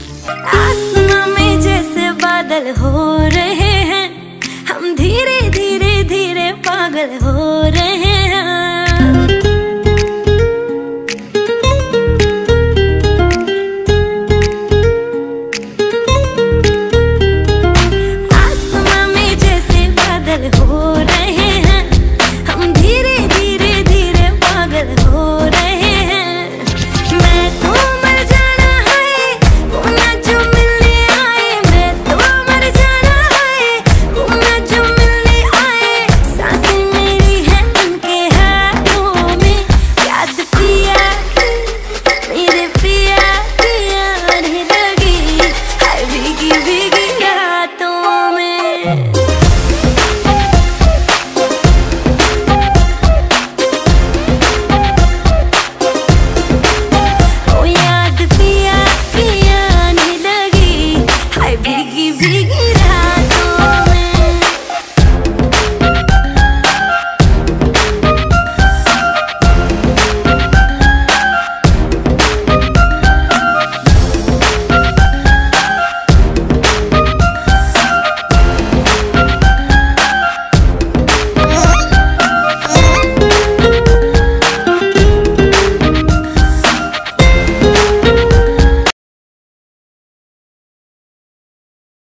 आसमां में जैसे बादल हो रहे हैं, हम धीरे धीरे धीरे पागल हो रहे हैं